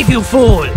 Weave, you fool!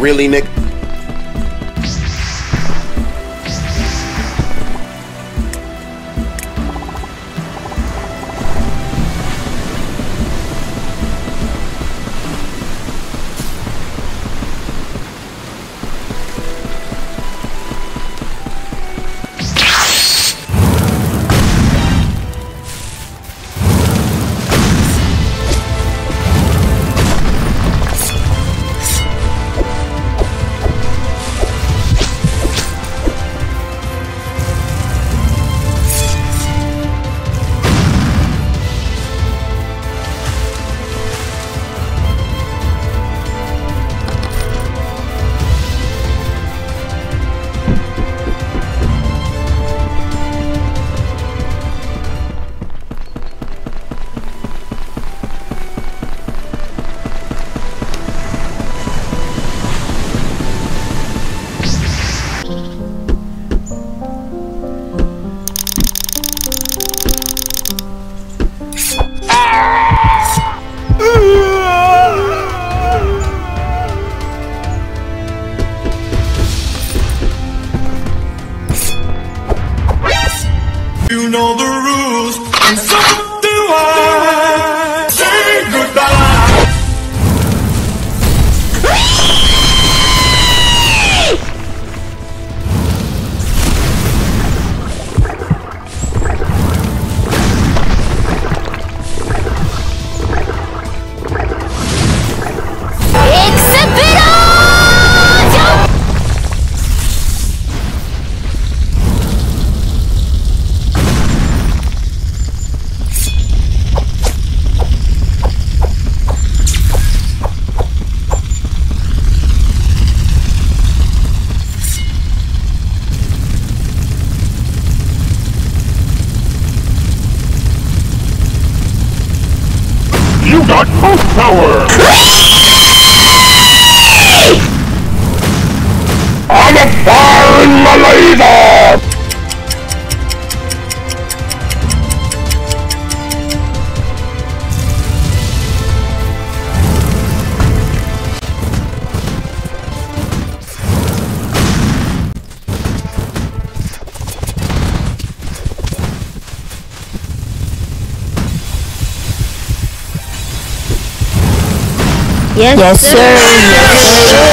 Really, Nick? You got most power! I'm a fire in my laser! Yes, sir. Yes, sir.